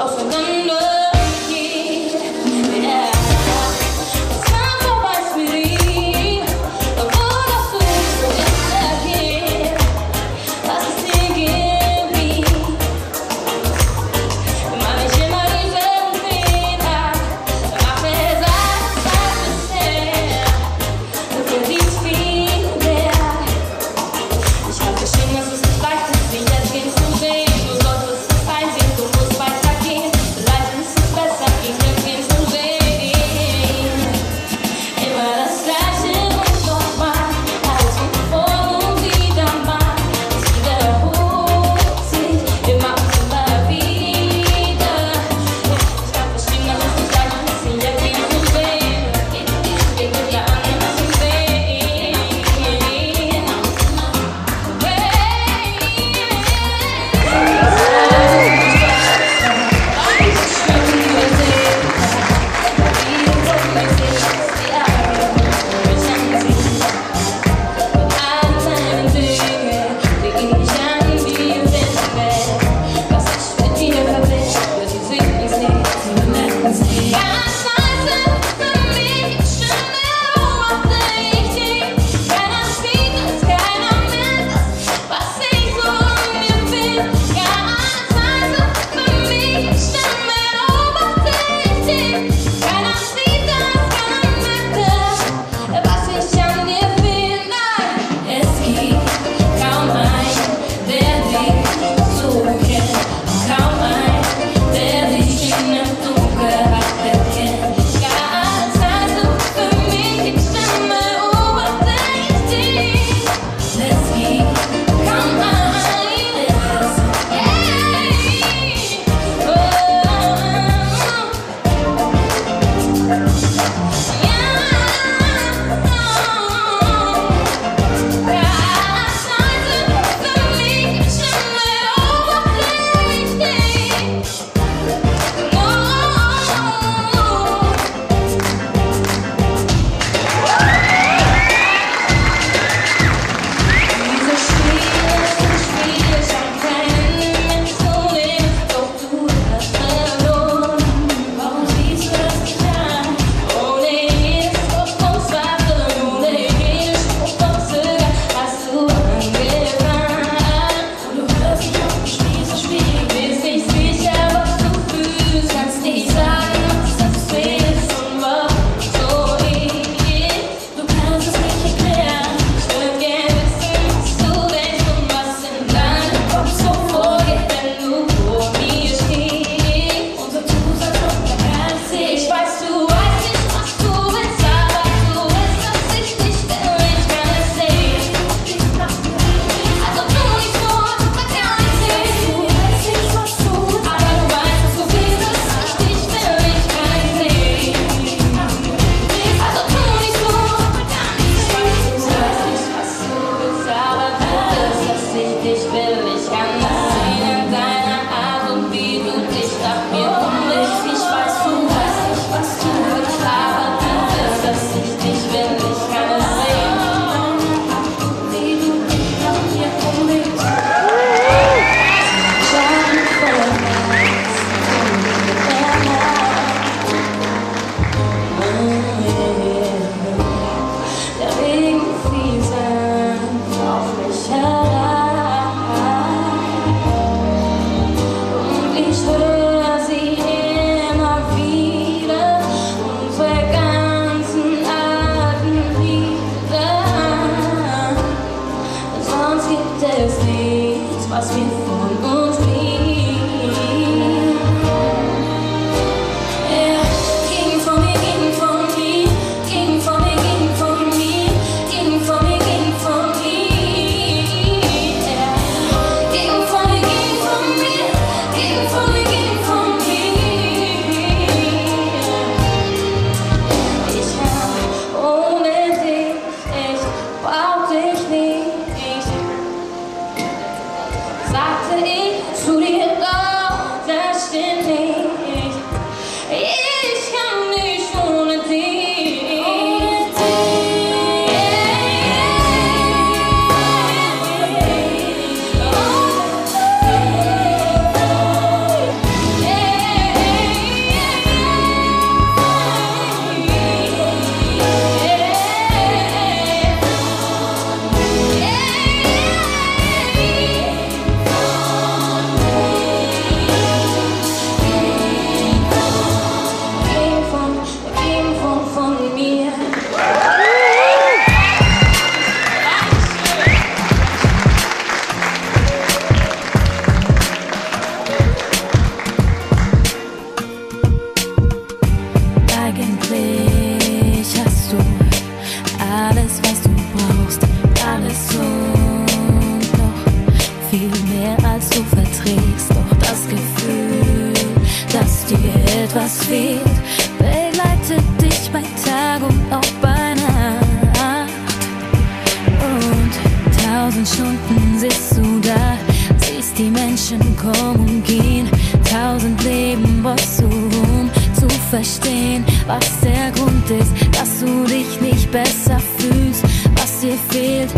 of a thunder. dass dir etwas fehlt. Begleitet dich bei Tag und auch bei Nacht. Und tausend Stunden sitzt du da, siehst die Menschen kommen und gehen. Tausend Leben brauchst du um zu verstehen, was der Grund ist, dass du dich nicht besser fühlst, was dir fehlt